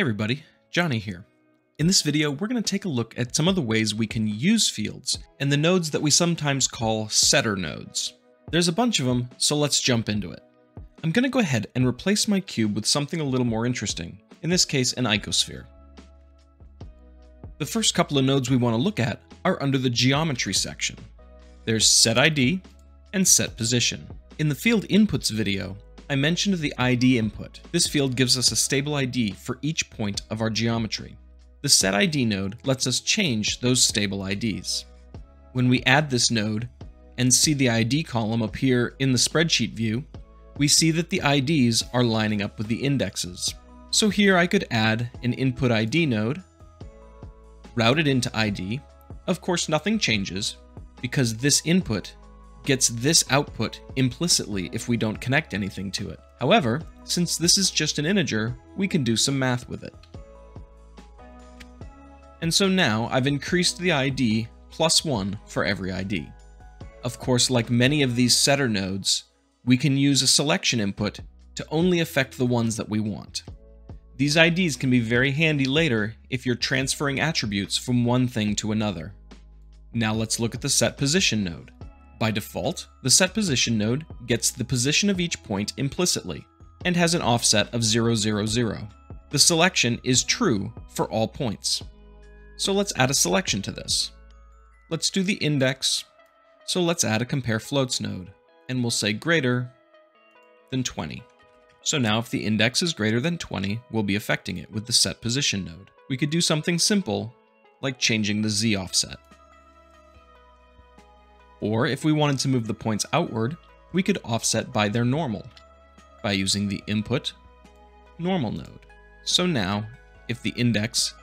Hey everybody, Johnny here. In this video, we're going to take a look at some of the ways we can use fields and the nodes that we sometimes call setter nodes. There's a bunch of them, so let's jump into it. I'm going to go ahead and replace my cube with something a little more interesting, in this case an icosphere. The first couple of nodes we want to look at are under the geometry section. There's set ID and set position. In the field inputs video, I mentioned the ID input. This field gives us a stable ID for each point of our geometry. The set ID node lets us change those stable IDs. When we add this node and see the ID column appear in the spreadsheet view, we see that the IDs are lining up with the indexes. So here I could add an input ID node, route it into ID. Of course, nothing changes because this input gets this output implicitly if we don't connect anything to it. However, since this is just an integer, we can do some math with it. And so now I've increased the ID plus 1 for every ID. Of course, like many of these setter nodes, we can use a selection input to only affect the ones that we want. These IDs can be very handy later if you're transferring attributes from one thing to another. Now let's look at the set position node. By default, the set position node gets the position of each point implicitly and has an offset of 0, 0, 0. The selection is true for all points. So let's add a selection to this. Let's do the index, so let's add a compare floats node, and we'll say greater than 20. So now if the index is greater than 20, we'll be affecting it with the set position node. We could do something simple, like changing the z offset. Or if we wanted to move the points outward, we could offset by their normal by using the input normal node. So now, if the index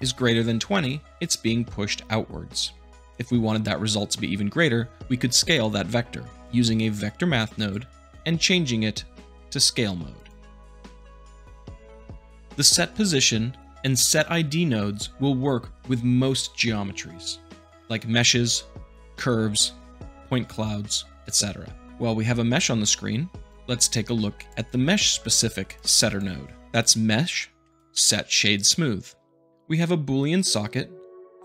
is greater than 20, it's being pushed outwards. If we wanted that result to be even greater, we could scale that vector using a vector math node and changing it to scale mode. The set position and set ID nodes will work with most geometries, like meshes, curves, point clouds, etc. While we have a mesh on the screen, let's take a look at the mesh-specific setter node. That's mesh set shade smooth. We have a boolean socket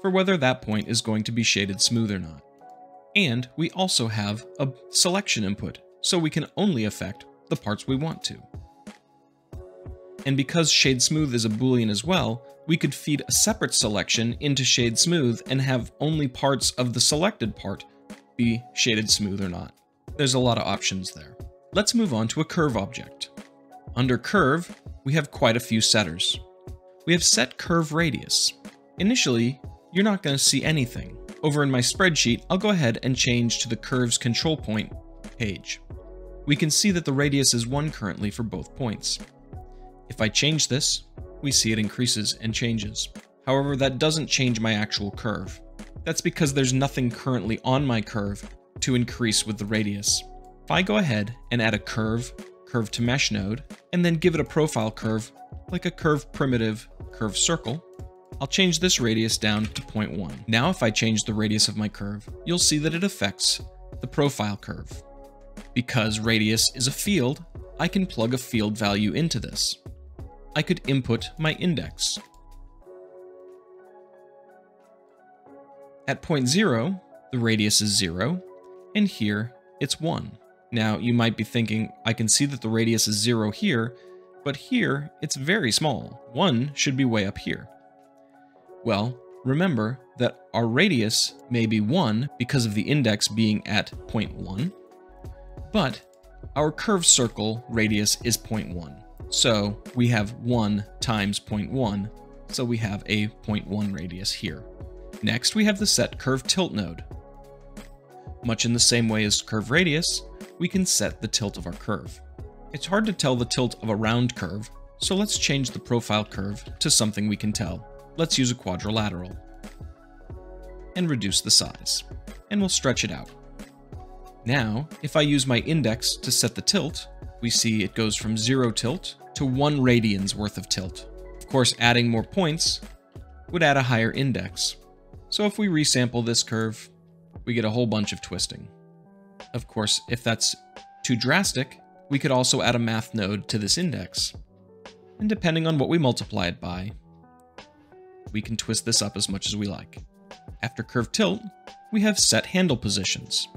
for whether that point is going to be shaded smooth or not. And we also have a selection input, so we can only affect the parts we want to. And because shade smooth is a boolean as well, we could feed a separate selection into shade smooth and have only parts of the selected part be shaded smooth or not. There's a lot of options there. Let's move on to a curve object. Under curve, we have quite a few setters. We have set curve radius. Initially, you're not going to see anything. Over in my spreadsheet, I'll go ahead and change to the curves control point page. We can see that the radius is 1 currently for both points. If I change this, we see it increases and changes. However, that doesn't change my actual curve. That's because there's nothing currently on my curve to increase with the radius. If I go ahead and add a curve, curve to mesh node, and then give it a profile curve, like a curve primitive curve circle, I'll change this radius down to 0.1. Now if I change the radius of my curve, you'll see that it affects the profile curve. Because radius is a field, I can plug a field value into this. I could input my index. At point 0, the radius is 0, and here it's 1. Now, you might be thinking, I can see that the radius is 0 here, but here it's very small. 1 should be way up here. Well, remember that our radius may be 1 because of the index being at 0.1, but our curved circle radius is 0.1. So we have 1 times 0.1, so we have a 0.1 radius here. Next, we have the set curve tilt node. Much in the same way as curve radius, we can set the tilt of our curve. It's hard to tell the tilt of a round curve, so let's change the profile curve to something we can tell. Let's use a quadrilateral. And reduce the size. And we'll stretch it out. Now, if I use my index to set the tilt, we see it goes from 0 tilt to 1 radian's worth of tilt. Of course, adding more points would add a higher index. So if we resample this curve, we get a whole bunch of twisting. Of course, if that's too drastic, we could also add a math node to this index. And depending on what we multiply it by, we can twist this up as much as we like. After curve tilt, we have set handle positions.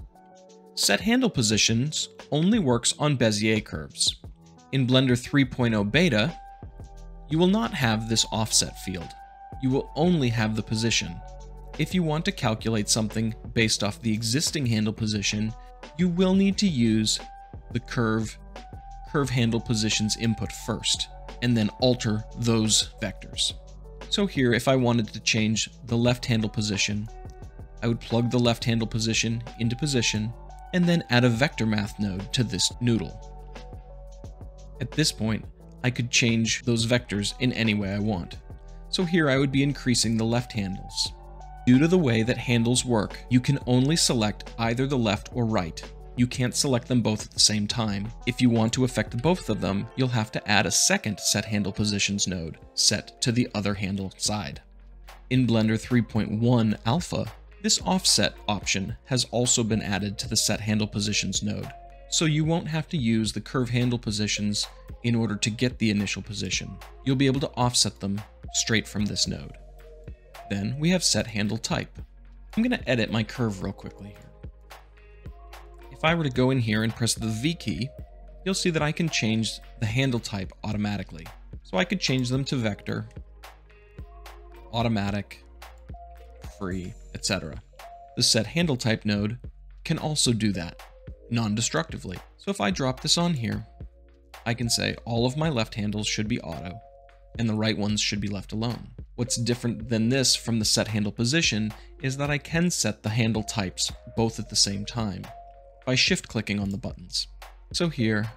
Set handle positions only works on Bezier curves. In Blender 3.0 beta, you will not have this offset field. You will only have the position. If you want to calculate something based off the existing handle position, you will need to use the curve curve handle positions input first, and then alter those vectors. So here, if I wanted to change the left handle position, I would plug the left handle position into position, and then add a vector math node to this noodle. At this point, I could change those vectors in any way I want. So here I would be increasing the left handles. Due to the way that handles work, you can only select either the left or right. You can't select them both at the same time. If you want to affect both of them, you'll have to add a second set handle positions node, set to the other handle side. In Blender 3.1 Alpha, this offset option has also been added to the set handle positions node, so you won't have to use the curve handle positions in order to get the initial position. You'll be able to offset them straight from this node. Then we have set handle type. I'm going to edit my curve real quickly here. If I were to go in here and press the V key, you'll see that I can change the handle type automatically. So I could change them to vector, automatic, free, etc. The set handle type node can also do that non-destructively. So if I drop this on here, I can say all of my left handles should be auto and the right ones should be left alone. What's different than this from the set handle position is that I can set the handle types both at the same time by shift clicking on the buttons. So here,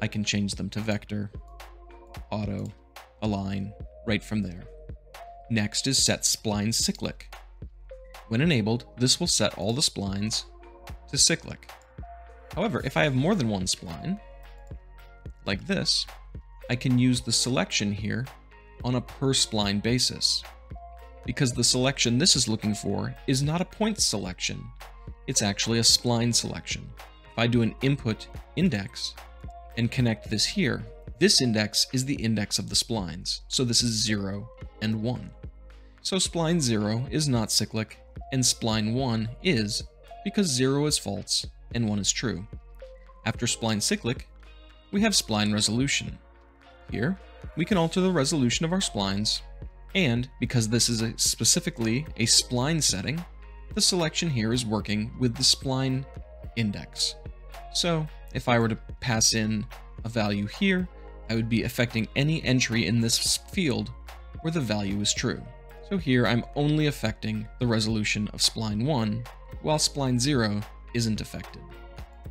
I can change them to vector, auto, align, right from there. Next is set spline cyclic. When enabled, this will set all the splines to cyclic. However, if I have more than one spline, like this, I can use the selection here on a per spline basis. Because the selection this is looking for is not a point selection, it's actually a spline selection. If I do an input index and connect this here, this index is the index of the splines, so this is 0 and 1. So spline 0 is not cyclic, and spline 1 is, because 0 is false and 1 is true. After spline cyclic, we have spline resolution. Here, we can alter the resolution of our splines, and because this is a specifically a spline setting, the selection here is working with the spline index. So if I were to pass in a value here, I would be affecting any entry in this field where the value is true. So here I'm only affecting the resolution of spline 1, while spline 0 isn't affected.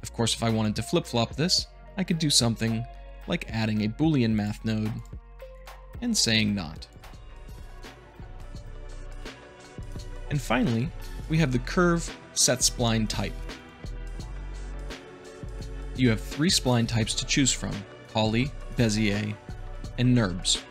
Of course, if I wanted to flip-flop this, I could do something like adding a boolean math node and saying not. And finally, we have the curve set spline type. You have three spline types to choose from, Poly, Bezier, and NURBS.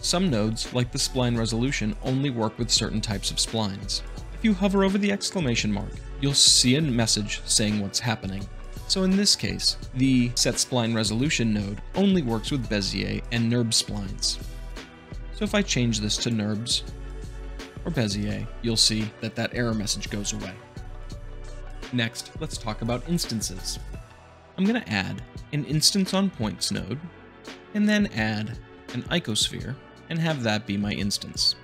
Some nodes, like the spline resolution, only work with certain types of splines. If you hover over the exclamation mark, you'll see a message saying what's happening, so in this case, the set spline resolution node only works with Bezier and NURB splines. So if I change this to NURBS or Bezier, you'll see that that error message goes away. Next, let's talk about instances. I'm going to add an instance on points node, and then add an icosphere, and have that be my instance.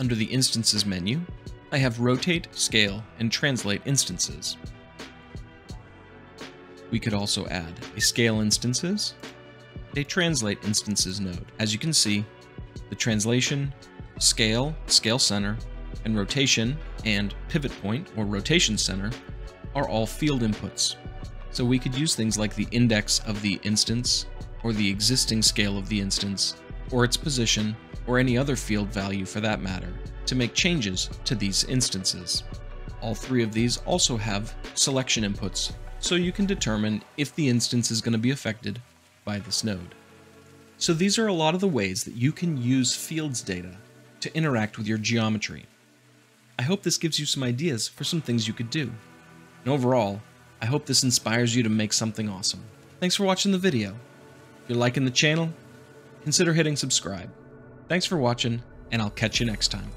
Under the Instances menu, I have Rotate, Scale, and Translate instances. We could also add a scale instances, a translate instances node. As you can see, the translation, scale, scale center, and rotation and pivot point or rotation center are all field inputs. So we could use things like the index of the instance, or the existing scale of the instance, or its position, or any other field value for that matter, to make changes to these instances. All three of these also have selection inputs so you can determine if the instance is going to be affected by this node. So these are a lot of the ways that you can use fields data to interact with your geometry. I hope this gives you some ideas for some things you could do. And overall, I hope this inspires you to make something awesome. Thanks for watching the video. If you're liking the channel, consider hitting subscribe. Thanks for watching, and I'll catch you next time.